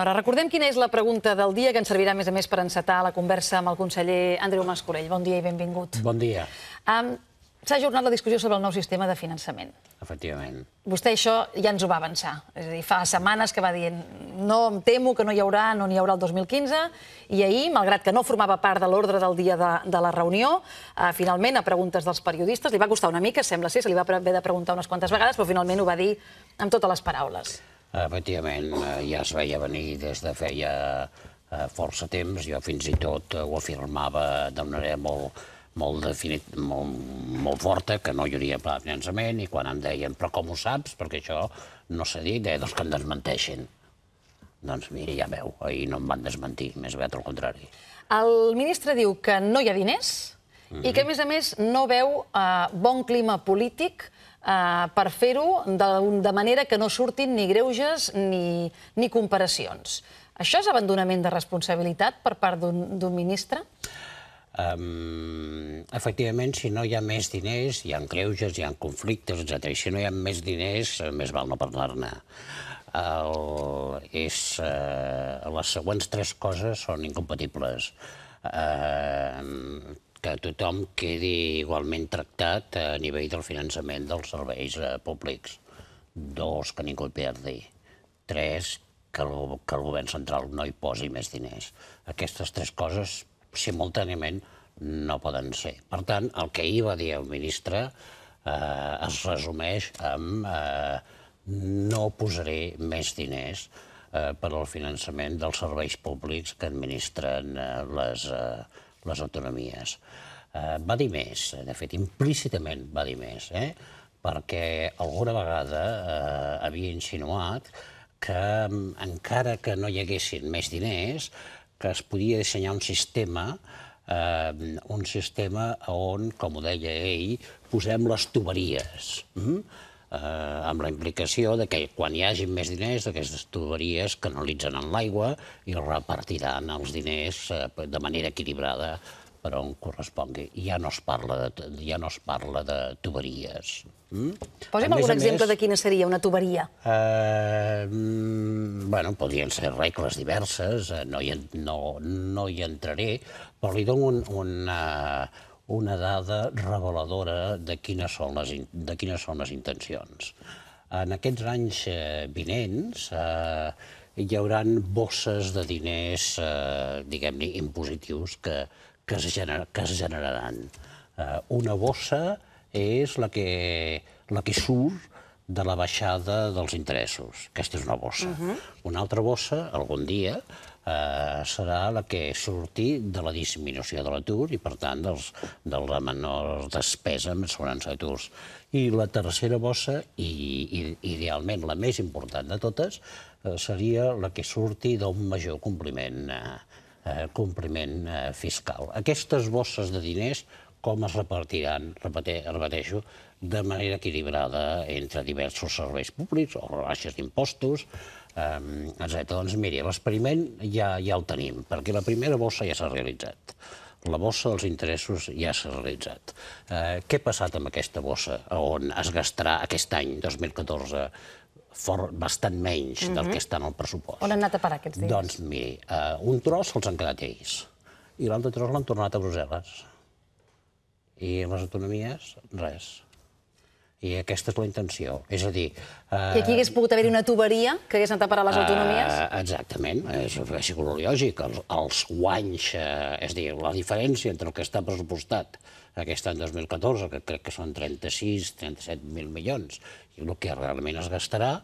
Ara recordem quina és la pregunta del dia que ens servirà, a més a més, per encetar la conversa amb el conseller Andreu Mascolell. Bon dia i benvingut. Bon dia. Um, S'ha ajornat la discussió sobre el nou sistema de finançament. Efectivament. Vostè això ja ens ho va avançar. És a dir, fa setmanes que va dir no em temo que no hi haurà, no n'hi haurà el 2015, i ahir, malgrat que no formava part de l'ordre del dia de, de la reunió, eh, finalment, a preguntes dels periodistes, li va costar una mica, sembla ser, se li va haver de preguntar unes quantes vegades, però finalment ho va dir amb totes les paraules. Efectivament, eh, ja es veia venir des de feia eh, força temps. Jo fins i tot eh, ho afirmava d'una manera molt, molt, definit, molt, molt forta, que no hi hauria pla de finançament, i quan em deien, però com ho saps? Perquè això no s'ha dit, deia, doncs que em desmenteixin. Doncs mira, ja veu, ahir no em van desmentir, més aviat al contrari. El ministre diu que no hi ha diners i que, a més a més, no veu eh, bon clima polític eh, per fer-ho de, manera que no surtin ni greuges ni, ni comparacions. Això és abandonament de responsabilitat per part d'un ministre? Efectivament, si no hi ha més diners, hi ha greuges, hi ha conflictes, etc. Si no hi ha més diners, eh, més val no parlar-ne. El, és, uh, les següents tres coses són incompatibles. Que tothom quedi igualment tractat a nivell del finançament dels serveis uh, públics. Dos, que ningú hi perdi. Tres, que el, que el govern central no hi posi més diners. Aquestes tres coses, simultàniament, no poden ser. Per tant, el que ahir va dir el ministre eh, es resumeix amb eh, no posaré més diners eh, per al finançament dels serveis públics que administren eh, les, eh, les autonomies. Eh, va dir més, de fet, implícitament va dir més, eh? perquè alguna vegada eh, havia insinuat que mm, encara que no hi haguessin més diners, que es podia dissenyar un sistema eh, un sistema on, com ho deia ell, posem les tuberies. Mm? Eh, amb la implicació de que quan hi hagi més diners, aquestes tuberies canalitzen en l'aigua i repartiran els diners eh, de manera equilibrada per on correspongui. I ja no es parla de, ja no es parla de tuberies. Mm? Posi'm algun exemple de quina seria una tuberia. Eh, mm, bueno, podrien ser regles diverses, eh, no hi, no, no hi entraré, però li dono un, una, una dada reveladora de quines són les, de quines són les intencions. En aquests anys eh, vinents eh, hi haurà bosses de diners, eh, diguem-ne, impositius que, que, es gener, que es generaran. Eh, una bossa és la que, la que surt de la baixada dels interessos. Aquesta és una bossa. Uh -huh. Una altra bossa, algun dia, eh, serà la que surti de la disminució de l'atur i, per tant, dels, de la menor despesa amb segons aturs. I la tercera bossa, i, i idealment la més important de totes, eh, seria la que surti d'un major compliment, eh, eh, compliment eh, fiscal. Aquestes bosses de diners com es repartiran, repete, repeteixo, de manera equilibrada entre diversos serveis públics o rebaixes d'impostos, eh, etc. Doncs miri, l'experiment ja, ja el tenim, perquè la primera bossa ja s'ha realitzat. La bossa dels interessos ja s'ha realitzat. Eh, què ha passat amb aquesta bossa, on es gastarà aquest any, 2014, for, bastant menys uh -huh. del que està en el pressupost? On han anat a parar aquests diners? Doncs miri, eh, un tros se'ls han quedat ells, i l'altre tros l'han tornat a Brussel·les i les autonomies, res. I aquesta és la intenció. És a dir... Eh, I aquí hagués pogut haver-hi una tuberia que hagués anat a parar les autonomies? Eh, exactament, és, és lògic. Els, els guanys, eh, és a dir, la diferència entre el que està pressupostat aquest any 2014, que crec que són 36, 37.000 milions, i el que realment es gastarà,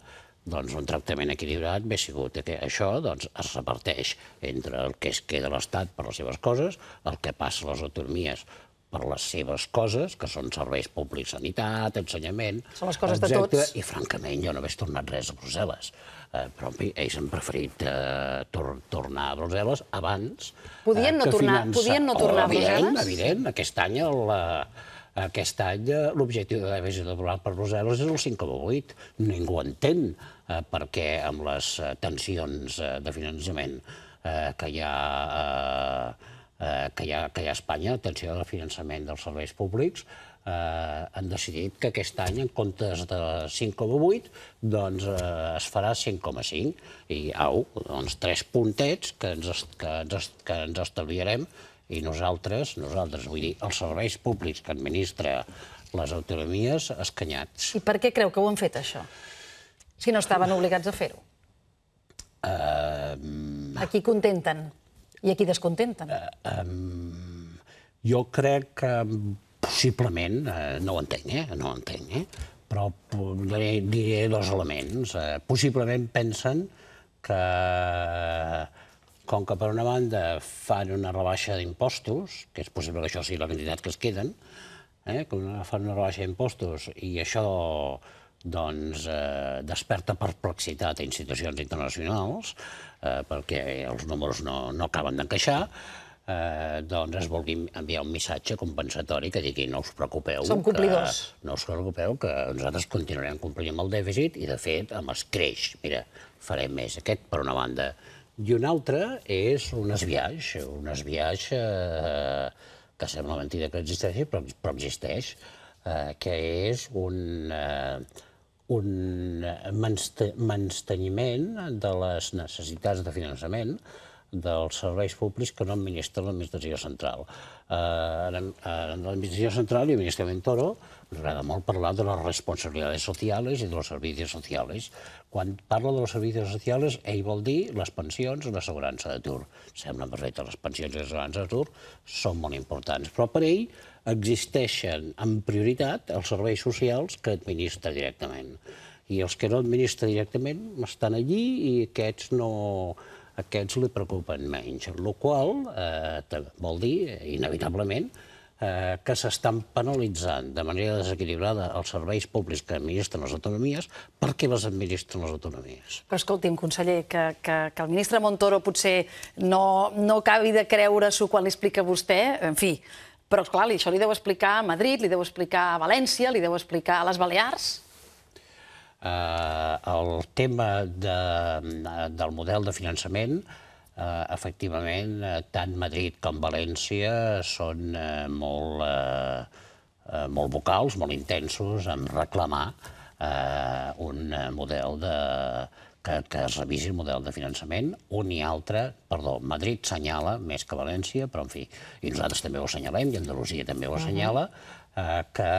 doncs un tractament equilibrat bé sigut que això doncs, es reparteix entre el que es queda l'Estat per les seves coses, el que passa a les autonomies per les seves coses, que són serveis públics, sanitat, ensenyament... Són les coses etcètera, de tots. I, francament, jo no hagués tornat res a Brussel·les. Eh, però, en fi, ells han preferit eh, tor tornar a Brussel·les abans... Podien no, eh, tornar, finança... podien no tornar oh, a Brussel·les? Evident, evident. Aquest any el, eh, aquest any l'objectiu de dèficit aprovat per Brussel·les és el 5,8. Ningú entén eh, per què amb les tensions eh, de finançament eh, que hi ha eh, eh, que, hi ha, que hi ha a Espanya, atenció al finançament dels serveis públics, eh, han decidit que aquest any, en comptes de 5,8, doncs eh, es farà 5,5. I au, doncs tres puntets que ens, que ens, que ens estalviarem i nosaltres, nosaltres, vull dir, els serveis públics que administra les autonomies, escanyats. I per què creu que ho han fet, això? Si no estaven obligats a fer-ho. Uh, a qui contenten i a qui descontenten? Uh, um, jo crec que possiblement, uh, no ho entenc, eh? no ho entenc, eh? però diré, diré dos elements. Uh, possiblement pensen que com que per una banda fan una rebaixa d'impostos, que és possible que això sigui la quantitat que es queden, eh, que fan una rebaixa d'impostos i això doncs, eh, desperta perplexitat a institucions internacionals, eh, perquè els números no, no acaben d'encaixar, eh, doncs es vulgui enviar un missatge compensatori que digui no us preocupeu. Som complidors. Que, no us preocupeu, que nosaltres continuarem complint amb el dèficit i, de fet, amb els creix. Mira, farem més. Aquest, per una banda. I un altre és un esbiaix, un esbiaix eh, que sembla mentida que existeixi, però, però existeix, eh, que és un, eh, un mensteniment de les necessitats de finançament dels serveis públics que no administra l'administració central. Eh, l'administració central i el Ministeri Toro ens agrada molt parlar de les responsabilitats socials i de los servicis socials. Quan parla de los servicis socials, ell vol dir les pensions i l'assegurança d'atur. Sembla perfecte, les pensions i l'assegurança d'atur són molt importants, però per ell existeixen en prioritat els serveis socials que administra directament. I els que no administra directament estan allí i aquests no, aquests li preocupen menys, el qual eh, vol dir, inevitablement, eh, que s'estan penalitzant de manera desequilibrada els serveis públics que administren les autonomies perquè les administren les autonomies. Però escolti'm, conseller, que, que, que el ministre Montoro potser no, no acabi de creure-s'ho quan li explica vostè, en fi, però, esclar, això li deu explicar a Madrid, li deu explicar a València, li deu explicar a les Balears? Uh, el tema de, del model de finançament eh, efectivament, eh, tant Madrid com València són eh, molt, eh, eh, molt vocals, molt intensos en reclamar eh, un model de, que, que es revisi el model de finançament. Un i altre, perdó, Madrid senyala més que València, però en fi, i nosaltres també ho assenyalem, i Andalusia també ho assenyala, eh, que,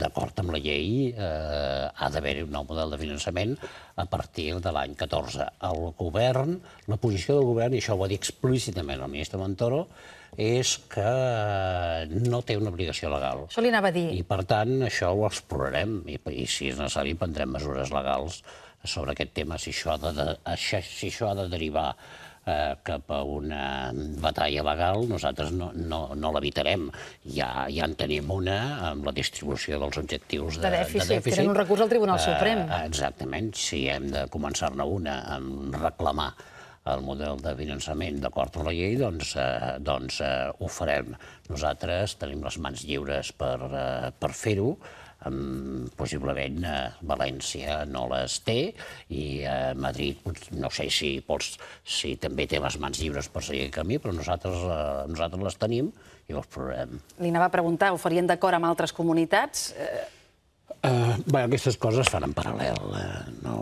d'acord amb la llei, eh, ha d'haver-hi un nou model de finançament a partir de l'any 14. El govern, la posició del govern, i això ho va dir explícitament el ministre Montoro, és que no té una obligació legal. Això li anava a dir. I, per tant, això ho explorarem i, i si és necessari, prendrem mesures legals sobre aquest tema, si això ha de, de, si això ha de derivar eh, cap a una batalla legal, nosaltres no, no, no l'evitarem. Ja, ja en tenim una amb la distribució dels objectius de, de dèficit. De dèficit. Tenen un recurs al Tribunal eh, Suprem. Exactament. Si hem de començar-ne una amb reclamar el model de finançament d'acord amb la llei, doncs, eh, doncs eh, ho farem. Nosaltres tenim les mans lliures per, eh, per fer-ho, Um, possiblement uh, València no les té i uh, Madrid no sé si, pots, si també té les mans lliures per seguir el camí, però nosaltres, uh, nosaltres les tenim i les provarem. Li anava a preguntar, ho farien d'acord amb altres comunitats? Uh... Uh, bé, aquestes coses fan en paral·lel. Uh, no,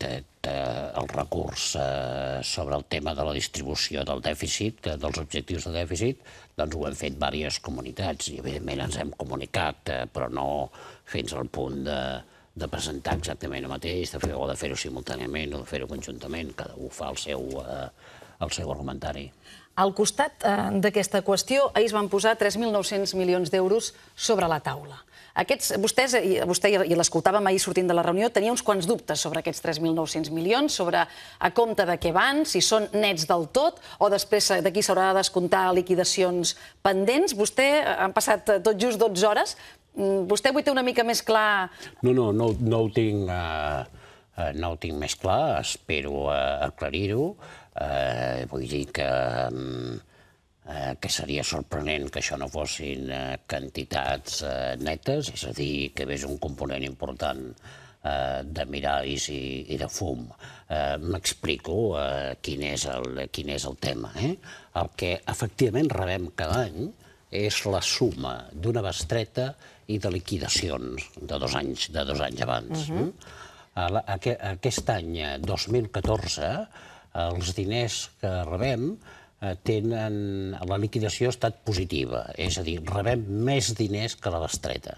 té el recurs uh, sobre el tema de la distribució del dèficit, dels objectius de dèficit, doncs ho hem fet diverses comunitats i, evidentment, ens hem comunicat, uh, però no fins al punt de, de presentar exactament el mateix, de fer, o de fer-ho simultàniament o de fer-ho conjuntament. Cada un fa el seu, uh, el seu argumentari. Al costat eh, d'aquesta qüestió, ahir es van posar 3.900 milions d'euros sobre la taula. Aquests, vostès, vostè i l'escoltàvem ahir sortint de la reunió, tenia uns quants dubtes sobre aquests 3.900 milions, sobre a compte de què van, si són nets del tot, o després d'aquí s'haurà de descomptar liquidacions pendents. Vostè, eh, han passat tot just 12 hores, mm, vostè avui té una mica més clar... No, no, no, no ho tinc... Uh no ho tinc més clar, espero uh, aclarir-ho. Uh, vull dir que um, eh, que seria sorprenent que això no fossin eh, quantitats eh, netes, és a dir, que vés un component important eh, de miralls i, i de fum. Eh, M'explico eh, quin, és el, quin és el tema. Eh? El que efectivament rebem cada any és la suma d'una bestreta i de liquidacions de dos anys, de dos anys abans. Uh -huh. Aquest any 2014, eh, els diners que rebem tenen... La liquidació ha estat positiva, és a dir, rebem més diners que la bestreta.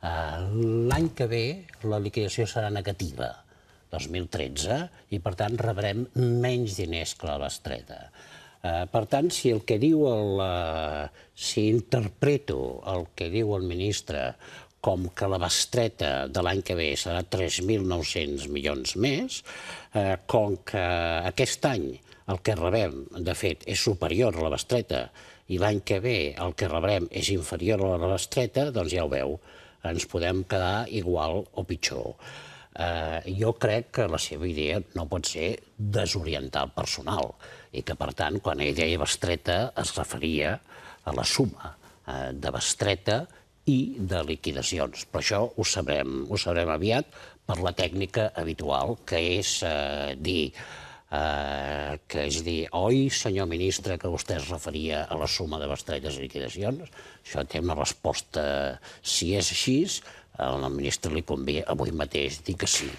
L'any que ve la liquidació serà negativa, 2013, i per tant rebrem menys diners que la bestreta. Eh, per tant, si el que diu el, eh, si interpreto el que diu el ministre com que la bestreta de l'any que ve serà 3.900 milions més, eh, com que aquest any el que rebem, de fet, és superior a la bestreta i l'any que ve el que rebrem és inferior a la bestreta, doncs ja ho veu, ens podem quedar igual o pitjor. Eh, jo crec que la seva idea no pot ser desorientar el personal i que, per tant, quan ell deia bestreta, es referia a la suma eh, de bestreta i de liquidacions. Però això ho sabrem, ho sabrem aviat per la tècnica habitual, que és eh, dir eh, que és dir, oi, senyor ministre, que vostè es referia a la suma de bestretes i liquidacions? Això té una resposta, si és així, al ministre li convé avui mateix dir que sí.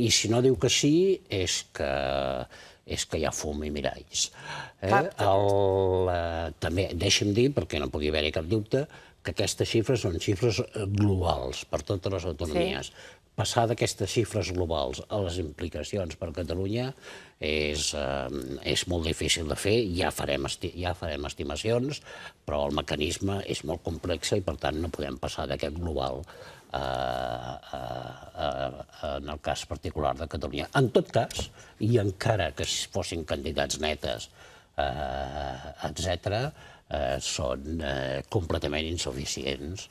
I si no diu que sí, és que és que hi ha fum i miralls. Eh? El, eh, també, deixi'm dir, perquè no pugui haver-hi cap dubte, que aquestes xifres són xifres eh, globals per totes les autonomies. Sí. Passar d'aquestes xifres globals a les implicacions per Catalunya és, eh, és molt difícil de fer, ja farem, ja farem estimacions, però el mecanisme és molt complex i per tant no podem passar d'aquest global eh, eh, en el cas particular de Catalunya. En tot cas, i encara que fossin candidats netes, eh, etc., eh, són eh, completament insuficients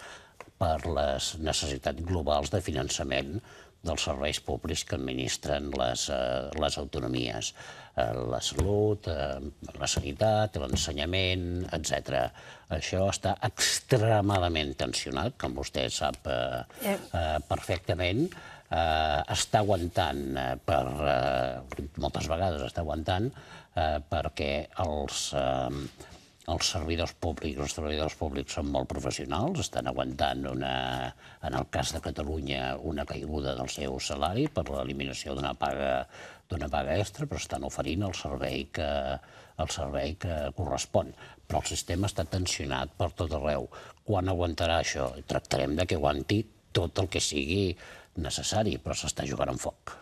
per les necessitats globals de finançament dels serveis públics que administren les, eh, les autonomies. Eh, la salut, eh, la sanitat, l'ensenyament, etc. Això està extremadament tensionat, com vostè sap eh, eh, perfectament. Eh, està aguantant eh, per... Eh, moltes vegades està aguantant eh, perquè els... Eh, els servidors públics, els treballadors públics són molt professionals, estan aguantant, una, en el cas de Catalunya, una caiguda del seu salari per l'eliminació d'una paga, d'una paga extra, però estan oferint el servei, que, el servei que correspon. Però el sistema està tensionat per tot arreu. Quan aguantarà això? Tractarem de que aguanti tot el que sigui necessari, però s'està jugant amb foc.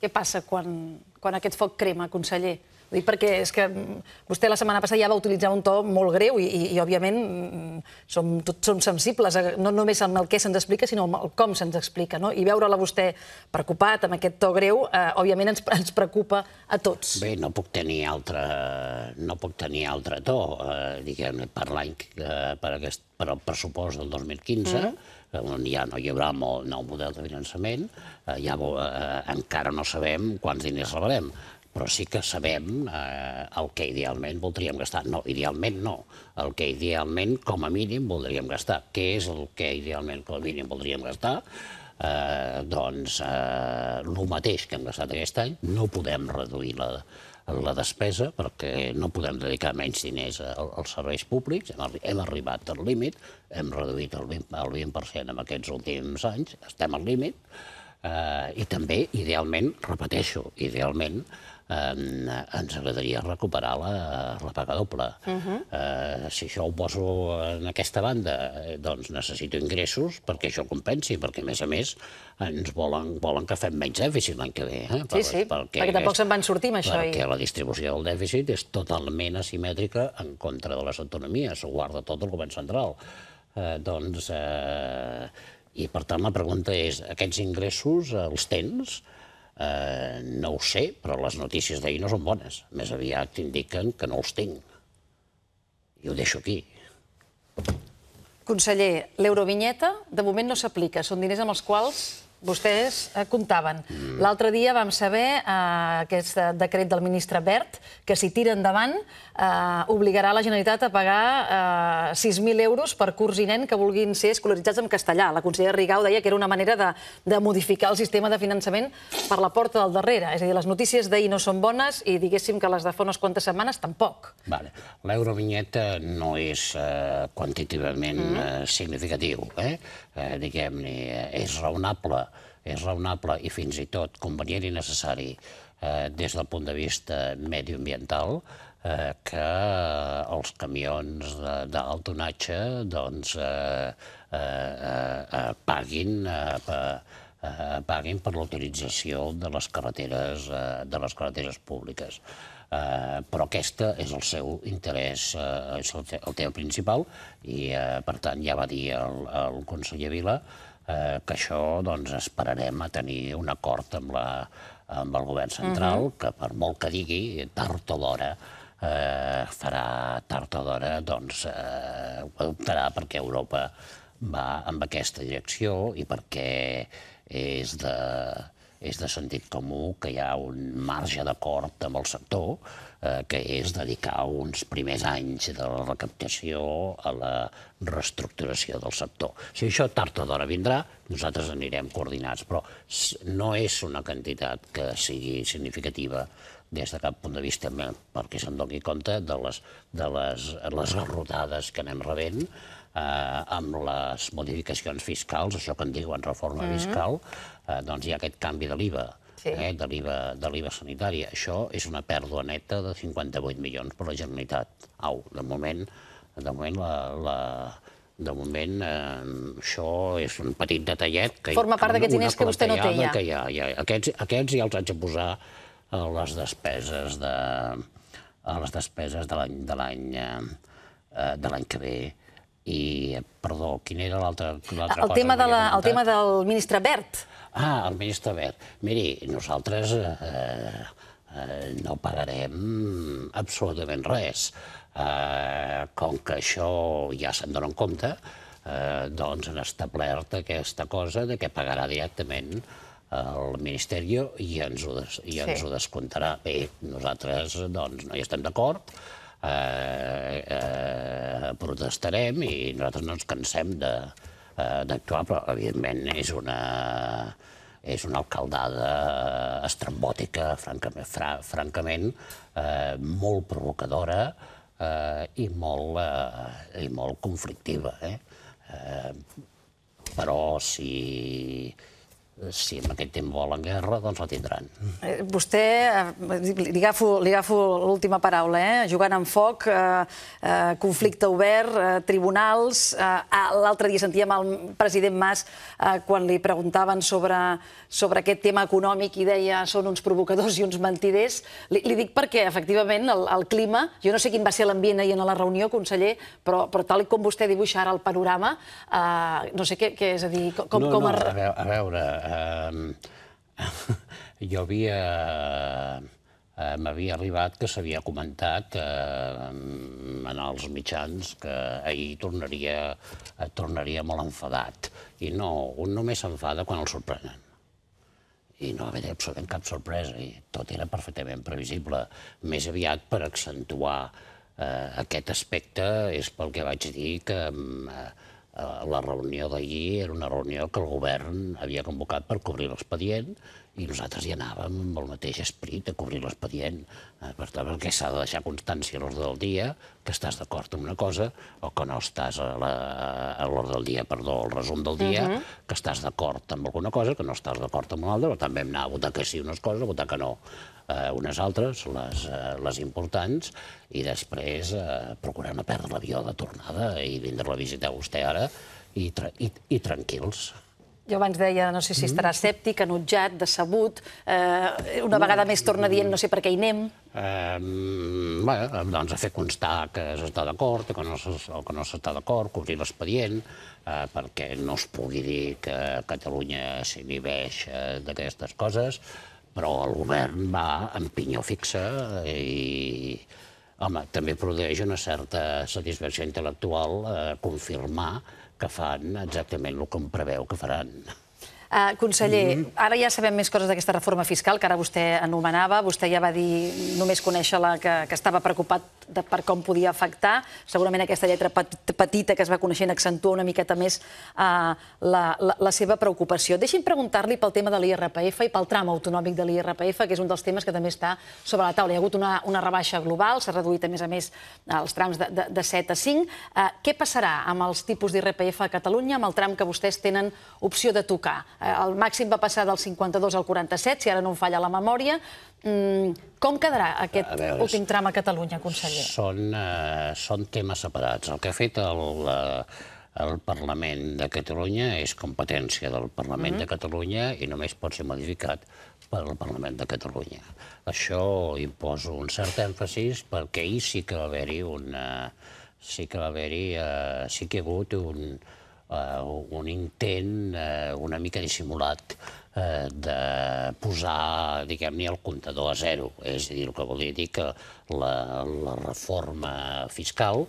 Què passa quan, quan aquest foc crema, conseller? Dic perquè és que mm, vostè la setmana passada ja va utilitzar un to molt greu i, i, i òbviament, mm, som, tots som sensibles, no només amb el què se'ns explica, sinó amb el com se'ns explica. No? I veure-la vostè preocupat amb aquest to greu, eh, òbviament ens, ens preocupa a tots. Bé, no puc tenir altre, no puc tenir altre to, eh, diguem per l'any, eh, per, aquest, per el pressupost del 2015, mm on ja no hi haurà molt nou model de finançament, eh, ja eh, encara no sabem quants diners rebrem però sí que sabem eh, el que idealment voldríem gastar. No, idealment no. El que idealment, com a mínim, voldríem gastar. Què és el que idealment, com a mínim, voldríem gastar? Eh, doncs eh, el mateix que hem gastat aquest any, no podem reduir la, la despesa perquè no podem dedicar menys diners als serveis públics, hem, hem arribat al límit, hem reduït el 20%, el 20 en aquests últims anys, estem al límit, eh, i també, idealment, repeteixo, idealment, eh, ens agradaria recuperar la, la paga doble. Uh -huh. eh, si això ho poso en aquesta banda, eh, doncs necessito ingressos perquè això compensi, perquè a més a més ens volen, volen que fem menys dèficit l'any que ve. Eh? Sí, sí, perquè, perquè tampoc se'n van sortir amb això. Perquè i... la distribució del dèficit és totalment asimètrica en contra de les autonomies, ho guarda tot el govern central. Eh, doncs, eh, i per tant la pregunta és, aquests ingressos els tens? Eh, no ho sé, però les notícies d'ahir no són bones. Més aviat indiquen que no els tinc. I ho deixo aquí. Conseller, l'eurovinyeta de moment no s'aplica. Són diners amb els quals vostès eh, comptaven. Mm. L'altre dia vam saber eh, aquest decret del ministre Bert, que si tira endavant eh, obligarà la Generalitat a pagar eh, 6.000 euros per curs i nen que vulguin ser escolaritzats en castellà. La consellera Rigau deia que era una manera de, de modificar el sistema de finançament per la porta del darrere. És a dir, les notícies d'ahir no són bones i diguéssim que les de fa unes quantes setmanes tampoc. Vale. L'eurovinyeta no és eh, quantitativament mm. eh, significatiu, eh? Eh diguem-ne, és raonable és raonable i fins i tot convenient i necessari eh, des del punt de vista mediambiental eh, que els camions d'alt tonatge doncs, eh, eh, eh, paguin, eh, eh, paguin per l'utilització de les carreteres, eh, de les carreteres públiques. Uh, però aquesta és el seu interès, uh, és el, el tema principal, i uh, per tant ja va dir el, el conseller Vila eh, que això doncs, esperarem a tenir un acord amb, la, amb el govern central, uh -huh. que per molt que digui, tard o d'hora, eh, farà tard o d'hora, doncs eh, ho adoptarà perquè Europa va en aquesta direcció i perquè és de, és de sentit comú que hi ha un marge d'acord amb el sector eh, que és dedicar uns primers anys de la recaptació a la reestructuració del sector. Si això tard o d'hora vindrà, nosaltres anirem coordinats, però no és una quantitat que sigui significativa des de cap punt de vista, perquè se'n doni compte de les, de les, les garrotades que anem rebent, eh, amb les modificacions fiscals, això que en diuen reforma mm -hmm. fiscal, eh, doncs hi ha aquest canvi de l'IVA sí. eh, de l'IVA sanitària. Això és una pèrdua neta de 58 milions per la Generalitat. Au, de moment, de moment la, la, de moment, eh, això és un petit detallet. Que, Forma part d'aquests diners que vostè no té ja. Que ja, ja aquests, aquests ja els haig de posar a les despeses de, a les despeses de l'any de l'any eh, de l'any que ve. I, perdó, quin era l'altre el tema de la, El tema del ministre Bert. Ah, el ministre Verd. Miri, nosaltres eh, eh, no pagarem absolutament res. Eh, com que això ja se'n dona en compte, eh, doncs han establert aquesta cosa de que pagarà directament el Ministeri i ens ho, des, i ens sí. ho descomptarà. Bé, nosaltres doncs, no hi estem d'acord, eh, eh, protestarem i nosaltres no ens cansem eh, d'actuar, però evidentment és una, és una alcaldada estrambòtica, francament, fra, francament eh, molt provocadora eh, i, molt, eh, i molt conflictiva. Eh? Eh, però si, si en aquest temps volen guerra, doncs la tindran. Eh, vostè, eh, li agafo, li agafo l'última paraula, eh? jugant amb foc, eh, eh, conflicte obert, eh, tribunals... Eh, L'altre dia sentíem el president Mas eh, quan li preguntaven sobre, sobre aquest tema econòmic i deia són uns provocadors i uns mentiders. Li, li dic perquè, efectivament, el, el clima... Jo no sé quin va ser l'ambient ahir a la reunió, conseller, però, però tal com vostè dibuixa ara el panorama, eh, no sé què, què és a dir... Com, no, com no, a, veure, a veure jo havia... Eh, M'havia arribat que s'havia comentat eh, en els mitjans que ahir tornaria, eh, tornaria molt enfadat. I no, un només s'enfada quan el sorprenen i no va haver absolutament cap sorpresa, i tot era perfectament previsible. Més aviat per accentuar eh, aquest aspecte és pel que vaig dir que eh, Eh, la reunió d'ahir era una reunió que el govern havia convocat per cobrir l'expedient i nosaltres hi anàvem amb el mateix esperit a cobrir l'expedient. Eh, per tant, perquè s'ha de deixar constància a l'ordre del dia que estàs d'acord amb una cosa o que no estàs a l'ordre del dia, perdó, al resum del dia, uh -huh. que estàs d'acord amb alguna cosa, que no estàs d'acord amb una altra, però també hem anat a votar que sí unes coses, a votar que no eh, unes altres, les, eh, les importants, i després eh, procurar no perdre l'avió de tornada i vindre-la a visitar vostè ara i, tra i, i tranquils. Jo abans deia, no sé si estarà escèptic, enutjat, decebut, eh, una vegada més torna dient no sé per què hi anem. Eh, bé, doncs a fer constar que s'està d'acord o que no s'està d'acord, cobrir l'expedient, eh, perquè no es pugui dir que Catalunya s'inhibeix eh, d'aquestes coses, però el govern va en pinyó fixa i, home, també produeix una certa satisfacció intel·lectual eh, confirmar que fan exactament el que em preveu que faran. Uh, conseller, mm -hmm. ara ja sabem més coses d'aquesta reforma fiscal que ara vostè anomenava. Vostè ja va dir, només conèixer-la, que, que estava preocupat de per com podia afectar. Segurament aquesta lletra petita que es va coneixent accentua una miqueta més uh, la, la, la seva preocupació. Deixi'm preguntar-li pel tema de l'IRPF i pel tram autonòmic de l'IRPF, que és un dels temes que també està sobre la taula. Hi ha hagut una, una rebaixa global, s'ha reduït, a més a més, els trams de, de, de 7 a 5. Uh, què passarà amb els tipus d'IRPF a Catalunya, amb el tram que vostès tenen opció de tocar? Eh, el màxim va passar del 52 al 47, si ara no em falla la memòria. Mm, com quedarà aquest veure, últim tram a Catalunya, conseller? Són, uh, són temes separats. El que ha fet el, uh, el Parlament de Catalunya és competència del Parlament mm -hmm. de Catalunya i només pot ser modificat pel Parlament de Catalunya. Això imposo un cert èmfasis perquè ahir sí que va haver-hi una... Sí que va haver-hi... Uh, sí que hi ha hagut un, eh, un intent eh, una mica dissimulat eh, de posar, diguem-ne, el comptador a zero. És a dir, el que volia dir que la, la reforma fiscal,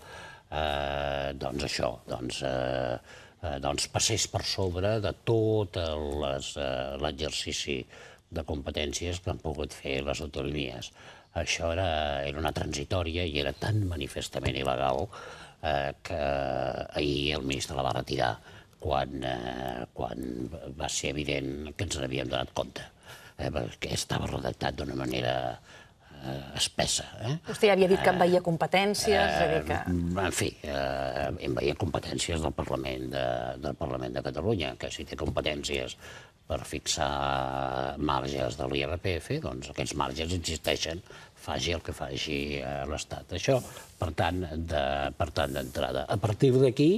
eh, doncs això, doncs, eh, eh, doncs passés per sobre de tot eh, l'exercici de competències que han pogut fer les autonomies. Això era, era una transitòria i era tan manifestament il·legal eh, que ahir el ministre la va retirar quan, eh, quan va ser evident que ens n'havíem donat compte, eh, perquè estava redactat d'una manera eh, espessa. Eh? Vostè ja havia dit que en veia competències, eh, que... En fi, eh, en veia competències del Parlament de, del Parlament de Catalunya, que si té competències per fixar marges de l'IRPF, doncs aquests marges existeixen, faci el que faci eh, l'Estat. Això, per tant, d'entrada. A partir d'aquí,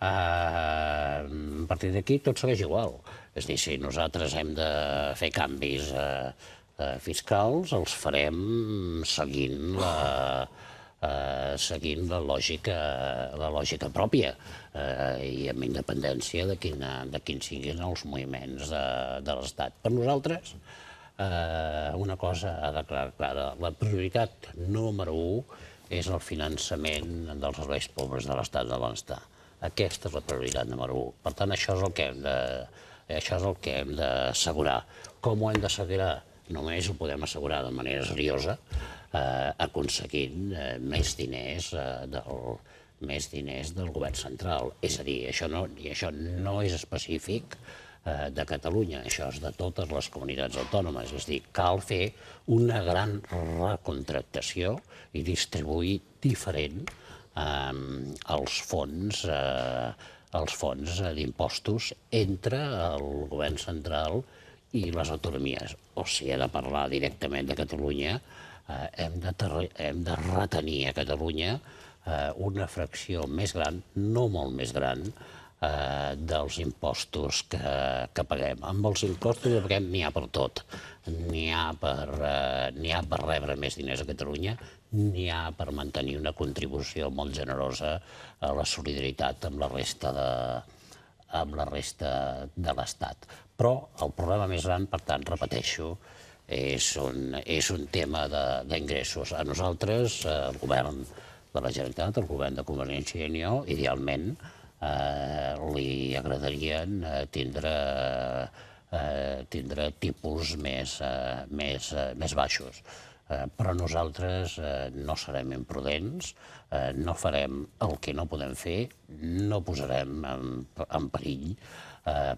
eh, a partir d'aquí tot segueix igual. És a dir, si nosaltres hem de fer canvis eh, eh, fiscals, els farem seguint la, eh, seguint la lògica, la lògica pròpia eh, i amb independència de, quina, de quins siguin els moviments de, de l'Estat. Per nosaltres, eh, una cosa ha de clara. La prioritat número 1 és el finançament dels serveis públics de l'Estat de l'Estat. Aquesta és la prioritat número 1. Per tant, això és el que hem de, això és el que hem d'assegurar. Com ho hem d'assegurar? Només ho podem assegurar de manera seriosa, eh, aconseguint eh, més diners eh, del, més diners del govern central. És a dir, això no, i això no és específic de Catalunya, això és de totes les comunitats autònomes. És dir, cal fer una gran recontractació i distribuir diferent eh, els fons eh, els fons d'impostos entre el govern central i les autonomies. O si he de parlar directament de Catalunya, eh, hem, de hem de retenir a Catalunya eh, una fracció més gran, no molt més gran, eh, dels impostos que, que paguem. Amb els impostos que paguem n'hi ha per tot. N'hi ha, per, eh, ha per rebre més diners a Catalunya, n'hi ha per mantenir una contribució molt generosa a la solidaritat amb la resta de, amb la resta de l'Estat. Però el problema més gran, per tant, repeteixo, és un, és un tema d'ingressos. A nosaltres, eh, el govern de la Generalitat, el govern de Convergència i Unió, idealment, eh, li agradarien eh, tindre, eh, tindre tipus més, eh, més, eh, més baixos. Eh, però nosaltres eh, no serem imprudents, eh, no farem el que no podem fer, no posarem en, en perill eh,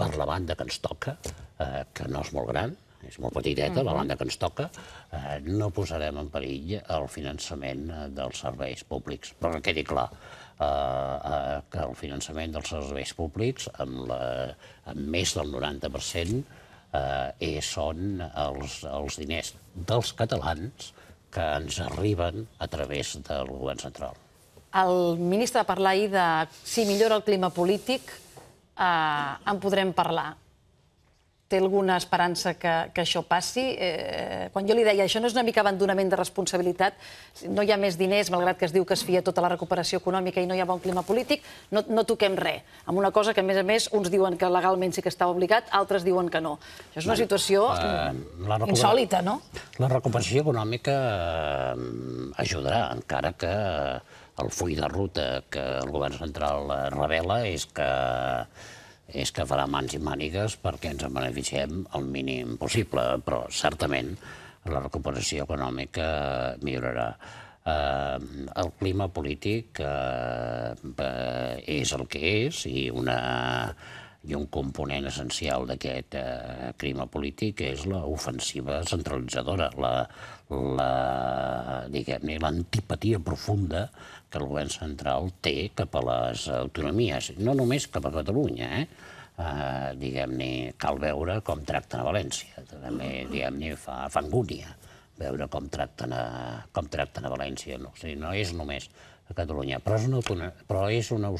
per la banda que ens toca, eh, que no és molt gran, és molt petiteta, uh -huh. la banda que ens toca, eh, no posarem en perill el finançament eh, dels serveis públics. Però que quedi clar, eh, eh, que el finançament dels serveis públics, amb, la, amb més del 90%, eh, són els, els diners dels catalans que ens arriben a través del govern central. El ministre va parlar ahir de si millora el clima polític, eh, en podrem parlar té alguna esperança que, que això passi? Eh, quan jo li deia, això no és una mica abandonament de responsabilitat, no hi ha més diners, malgrat que es diu que es fia tota la recuperació econòmica i no hi ha bon clima polític, no, no toquem res, amb una cosa que, a més a més, uns diuen que legalment sí que està obligat, altres diuen que no. Això és una situació uh, insòlita, no? La recuperació econòmica uh, ajudarà, encara que el full de ruta que el govern central revela és que és que farà mans i mànigues perquè ens en beneficiem el mínim possible, però certament la recuperació econòmica millorarà. Eh, el clima polític eh, eh, és el que és i una i un component essencial d'aquest eh, clima polític és l'ofensiva centralitzadora, la, la, diguem-ne, l'antipatia profunda que el govern central té cap a les autonomies, no només cap a Catalunya, eh? Uh, diguem-ne, cal veure com tracten a València. També, diguem-ne, fa, fa angúnia veure com tracten a, com tracten a València. No, o sigui, no és només a Catalunya, però és una, però és una,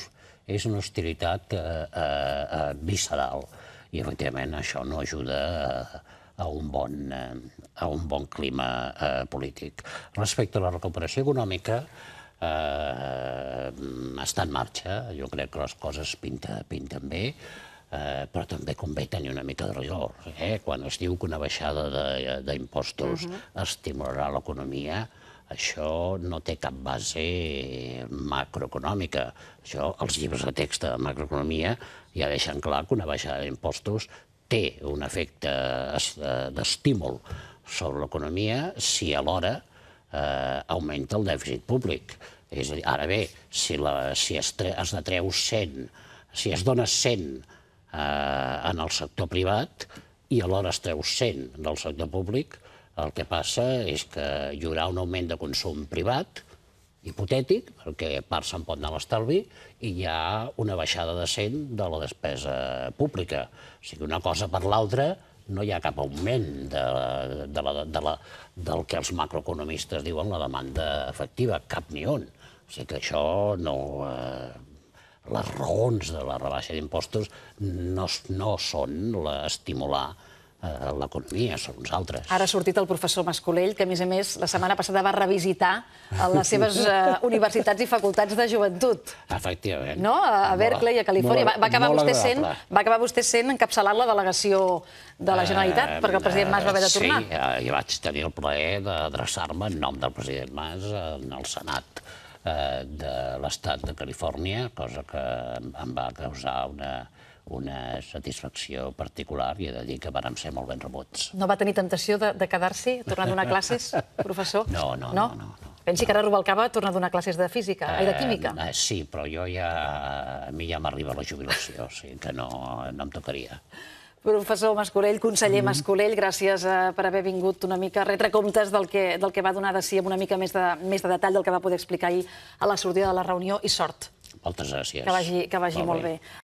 és una hostilitat eh, eh, eh, visceral. I, efectivament, això no ajuda a, a un bon, eh, a un bon clima eh, polític. Respecte a la recuperació econòmica, eh, està en marxa. Jo crec que les coses pinta, pinten bé, eh, però també convé tenir una mica de rigor. Eh? Quan es diu que una baixada d'impostos uh -huh. estimularà l'economia, això no té cap base macroeconòmica. Això, els llibres de text de macroeconomia ja deixen clar que una baixada d'impostos té un efecte eh, d'estímul sobre l'economia si alhora eh, augmenta el dèficit públic. És a dir, ara bé, si, la, si es, tre, es detreu 100, si es dona 100 eh, en el sector privat i alhora es treu 100 del sector públic, el que passa és que hi haurà un augment de consum privat, hipotètic, perquè part se'n pot anar a l'estalvi, i hi ha una baixada de 100 de la despesa pública. O sigui, una cosa per l'altra, no hi ha cap augment de, de la, de la, del que els macroeconomistes diuen la demanda efectiva, cap ni un. O sigui que això no... Eh, les raons de la rebaixa d'impostos no, no són estimular eh, l'economia, són uns altres. Ara ha sortit el professor Mascolell, que a més a més la setmana passada va revisitar les seves uh, universitats i facultats de joventut. Efectivament. No? A Berkeley, a Califòrnia. Va, va, acabar vostè sent, va acabar vostè sent encapçalant la delegació de la Generalitat, uh, perquè el president Mas va haver de tornar. Sí, jo vaig tenir el plaer d'adreçar-me en nom del president Mas en el Senat eh, de l'estat de Califòrnia, cosa que em va causar una, una satisfacció particular i he de dir que vàrem ser molt ben rebuts. No va tenir temptació de, de quedar-s'hi, tornar a donar classes, professor? No, no, no. no, no, Pensi que ara Rubalcaba torna a donar classes de física, eh, de química. Eh, sí, però jo ja... A mi ja m'arriba la jubilació, o sigui que no, no em tocaria. Professor Mascolell, conseller mm. Mascolell, gràcies eh, per haver vingut una mica a retre comptes del que, del que va donar de si amb una mica més de, més de detall del que va poder explicar ahir a la sortida de la reunió i sort. Moltes gràcies. Que vagi, que vagi molt, molt bé. bé.